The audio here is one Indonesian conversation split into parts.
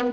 Hai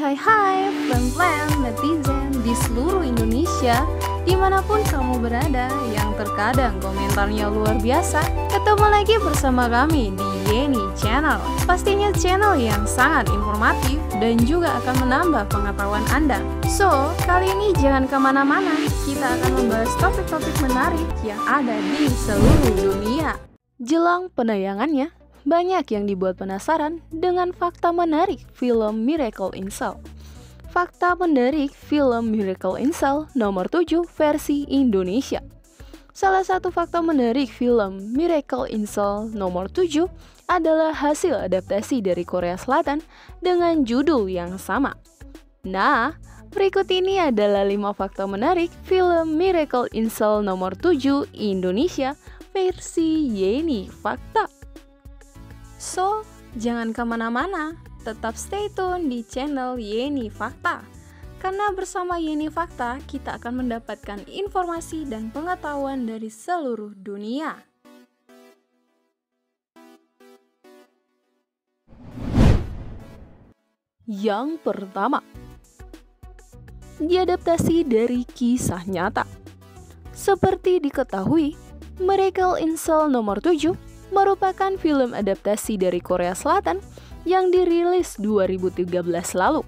hai hai, plan-plan netizen di seluruh Indonesia Di mana pun kamu berada, yang terkadang komentarnya luar biasa Ketemu lagi bersama kami di Yeni Channel. Pastinya channel yang sangat informatif dan juga akan menambah pengetahuan Anda. So, kali ini jangan ke mana-mana Kita akan membahas topik-topik menarik yang ada di seluruh dunia. Jelang penayangannya, banyak yang dibuat penasaran dengan fakta menarik film Miracle in Cell. Fakta menarik film Miracle in nomor 7 versi Indonesia. Salah satu fakta menarik film Miracle in nomor 7 adalah hasil adaptasi dari Korea Selatan dengan judul yang sama. Nah, berikut ini adalah 5 fakta menarik film Miracle in nomor 7 Indonesia versi Yeni Fakta. So, jangan ke mana-mana, tetap stay tune di channel Yeni Fakta. Karena bersama Yeni Fakta, kita akan mendapatkan informasi dan pengetahuan dari seluruh dunia. Yang pertama, diadaptasi dari kisah nyata. Seperti diketahui, Miracle in Cell nomor 7 merupakan film adaptasi dari Korea Selatan yang dirilis 2013 lalu.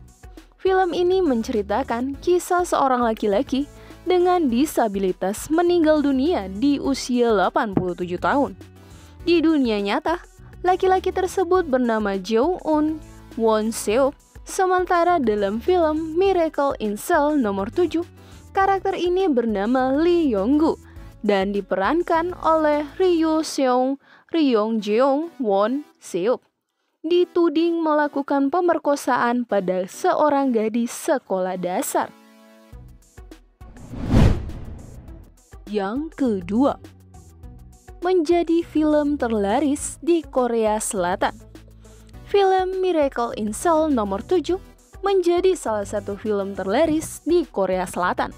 Film ini menceritakan kisah seorang laki-laki dengan disabilitas meninggal dunia di usia 87 tahun. Di dunia nyata, laki-laki tersebut bernama Jo Un Won Seo, sementara dalam film Miracle in Cell nomor 7, karakter ini bernama Lee Yong-gu dan diperankan oleh Ryu Seung Ryong Jeong Won Seok dituding melakukan pemerkosaan pada seorang gadis sekolah dasar. Yang kedua, menjadi film terlaris di Korea Selatan. Film Miracle in Cell nomor 7 menjadi salah satu film terlaris di Korea Selatan.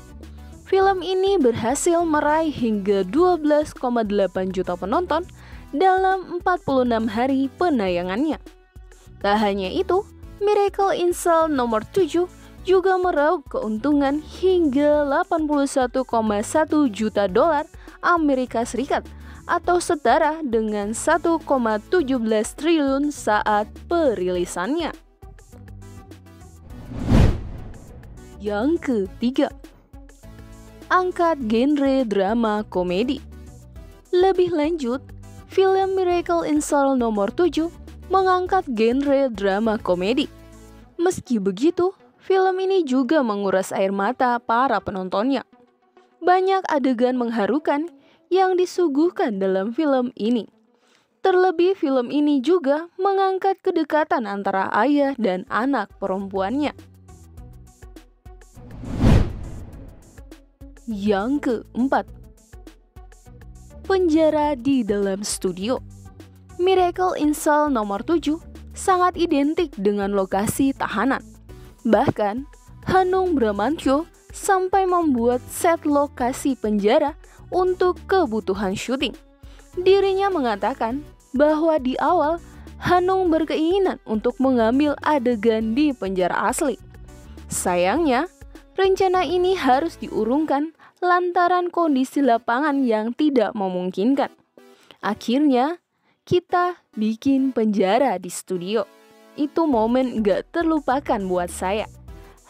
Film ini berhasil meraih hingga 12,8 juta penonton dalam 46 hari penayangannya. Tak hanya itu, Miracle in nomor 7 juga meraup keuntungan hingga 81,1 juta dolar Amerika Serikat atau setara dengan 1,17 triliun saat perilisannya. Yang ketiga, angkat genre drama komedi. Lebih lanjut, film Miracle in Cell nomor 7 mengangkat genre drama komedi. Meski begitu, film ini juga menguras air mata para penontonnya. Banyak adegan mengharukan yang disuguhkan dalam film ini. Terlebih film ini juga mengangkat kedekatan antara ayah dan anak perempuannya. Yang keempat, penjara di dalam studio. Miracle in Cell nomor 7 sangat identik dengan lokasi tahanan. Bahkan, Hanung Bramantyo sampai membuat set lokasi penjara untuk kebutuhan syuting. Dirinya mengatakan bahwa di awal Hanung berkeinginan untuk mengambil adegan di penjara asli. Sayangnya, Rencana ini harus diurungkan lantaran kondisi lapangan yang tidak memungkinkan. Akhirnya, kita bikin penjara di studio. Itu momen gak terlupakan buat saya.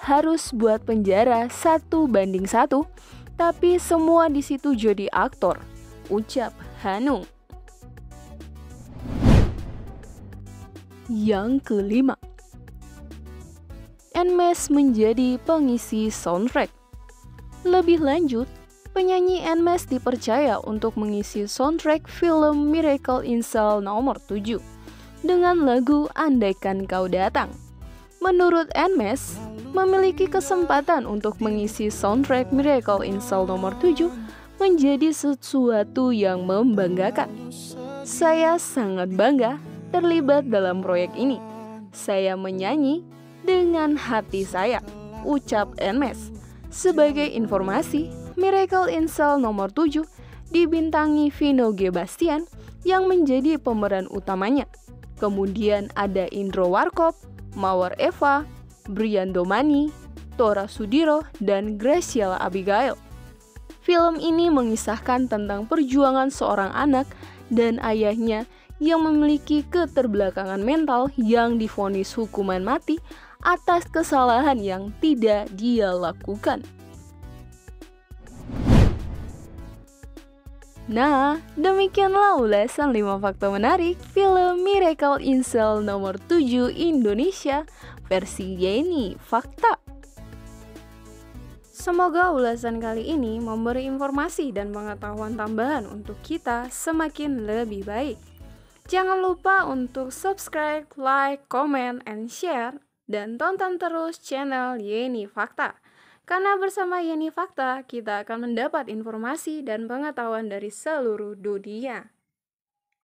Harus buat penjara satu banding satu, tapi semua di situ jadi aktor. Ucap Hanung. Yang kelima, Nmes menjadi pengisi soundtrack. Lebih lanjut, penyanyi Nmes dipercaya untuk mengisi soundtrack film Miracle in Cell nomor 7 dengan lagu Andaikan Kau Datang. Menurut Nmes, memiliki kesempatan untuk mengisi soundtrack Miracle in Cell nomor 7 menjadi sesuatu yang membanggakan. Saya sangat bangga terlibat dalam proyek ini. Saya menyanyi dengan hati saya, ucap Enmes. Sebagai informasi, Miracle in Cell nomor 7 dibintangi Vino G. Bastian yang menjadi pemeran utamanya. Kemudian ada Indro Warkop, Mawar Eva, Brian Domani, Tora Sudiro, dan Graciela Abigail. Film ini mengisahkan tentang perjuangan seorang anak dan ayahnya yang memiliki keterbelakangan mental yang difonis hukuman mati atas kesalahan yang tidak dia lakukan. Nah, demikianlah ulasan 5 fakta menarik film Miracle in Cell nomor 7 Indonesia versi Yeni Fakta. Semoga ulasan kali ini memberi informasi dan pengetahuan tambahan untuk kita semakin lebih baik. Jangan lupa untuk subscribe, like, comment, and share, dan tonton terus channel Yeni Fakta. Karena bersama Yeni Fakta, kita akan mendapat informasi dan pengetahuan dari seluruh dunia.